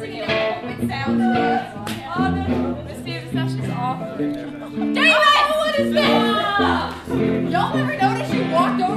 singing along with sound Arden, what is this? Y'all never noticed you walked over.